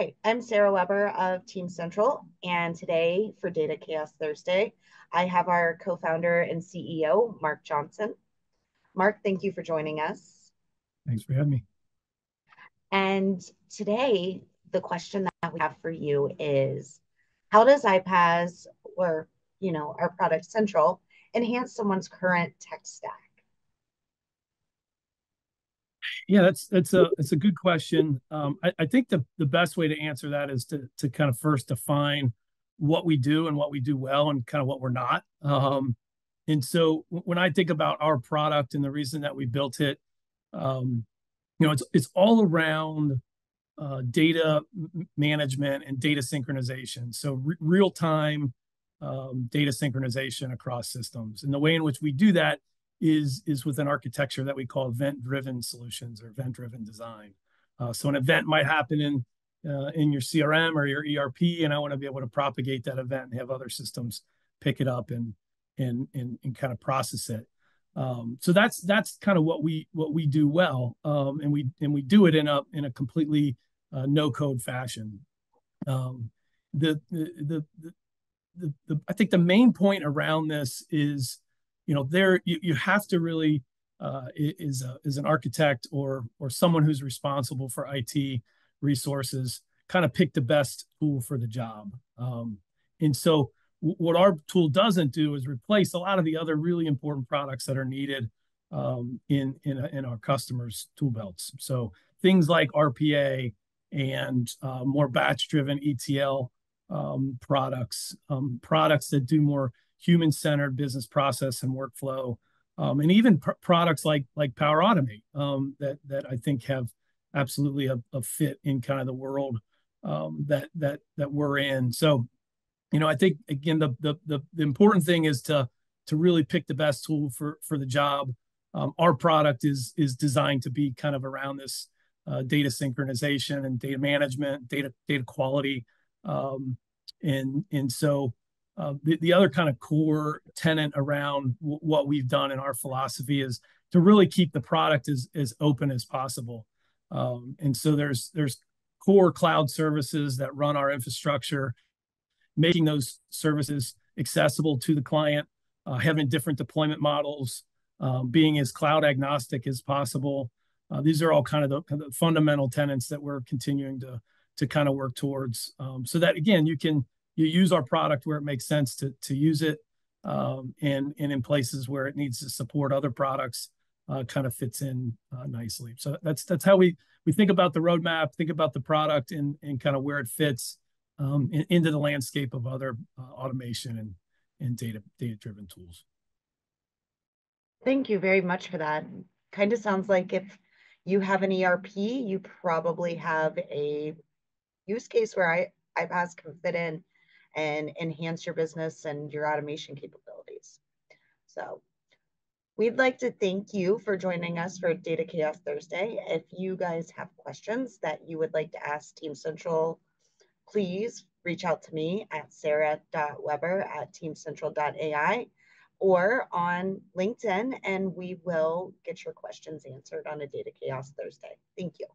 Hi, I'm Sarah Weber of Team Central, and today for Data Chaos Thursday, I have our co-founder and CEO, Marc Johnson. Marc, thank you for joining us. Thanks for having me. And today, the question that we have for you is, how does iPaaS or you know our product Central enhance someone's current tech stack? Yeah, that's that's a that's a good question. Um, I, I think the the best way to answer that is to to kind of first define what we do and what we do well and kind of what we're not. Um, and so when I think about our product and the reason that we built it, um, you know, it's it's all around uh, data management and data synchronization. So re- real time um, data synchronization across systems. And the way in which we do that is is with an architecture that we call event driven solutions or event driven design. Uh, so an event might happen in uh, in your CRM or your ERP, and I want to be able to propagate that event and have other systems pick it up and and and, and kind of process it. Um, so that's that's kind of what we what we do well, um, and we and we do it in a in a completely uh, no code fashion. Um, the, the, the the the I think the main point around this is, you know, there you, you have to really uh, is a, is an architect or or someone who's responsible for IT resources kind of pick the best tool for the job. Um, and so what our tool doesn't do is replace a lot of the other really important products that are needed um, in in, in our customers' tool belts. So things like RPA and uh, more batch-driven ETL um, products, um, products that do more human-centered business process and workflow, um, and even pr- products like like Power Automate um, that that I think have absolutely a, a fit in kind of the world um, that that that we're in. So you know, I think again, the, the the the, important thing is to to really pick the best tool for for the job. Um, our product is is designed to be kind of around this uh, data synchronization and data management, data data quality, um, and and so uh, the the other kind of core tenant around w- what we've done in our philosophy is to really keep the product as as open as possible. Um, and so there's there's core cloud services that run our infrastructure making those services accessible to the client, uh, having different deployment models, um, being as cloud agnostic as possible. Uh, these are all kind of the, the, fundamental tenants that we're continuing to to kind of work towards. Um, so that again, you can you use our product where it makes sense to to use it, um, and and in places where it needs to support other products, uh, kind of fits in uh, nicely. So that's that's how we we think about the roadmap, think about the product, and and kind of where it fits um, in, into the landscape of other uh, automation and, and data data driven tools. Thank you very much for that. Kind of sounds like if you have an ERP, you probably have a use case where I, iPaaS can fit in and enhance your business and your automation capabilities. So we'd like to thank you for joining us for Data Chaos Thursday. If you guys have questions that you would like to ask Team Central please reach out to me at sarah.weber at teamcentral.ai or on LinkedIn, and we will get your questions answered on a Data Chaos Thursday. Thank you.